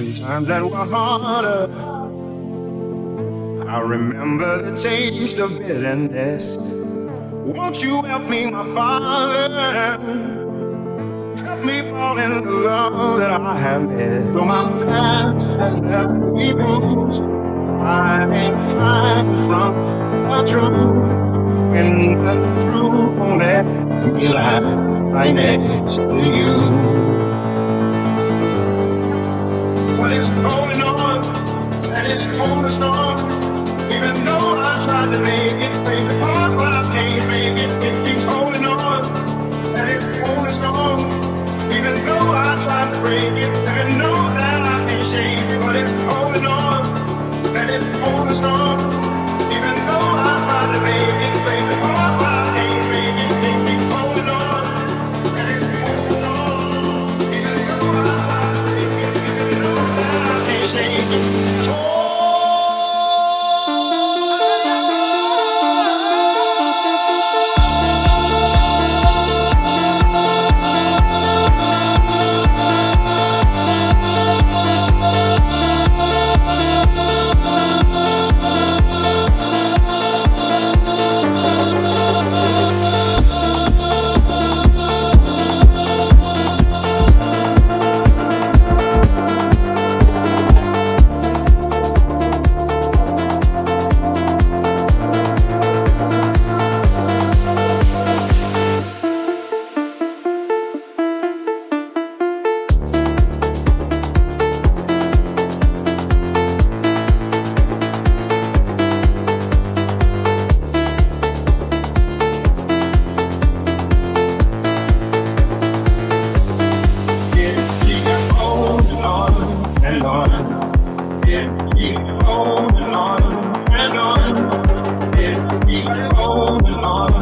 passing times that were harder. I remember the taste of bitterness. Won't you help me, my father? Help me fall in the love that I have missed. Though my past has left me bruised, I ain't hiding from the truth. When the truth won't let me lie right next to you. Even though I tried to make it, break apart, but I can't it. It keeps holding on, and it's as storm. Even though I try to break it, even know that I can't shake it, but it's holding on, and it's as storm. Even though I try to make it, Keep on and on and on. Keep on and on.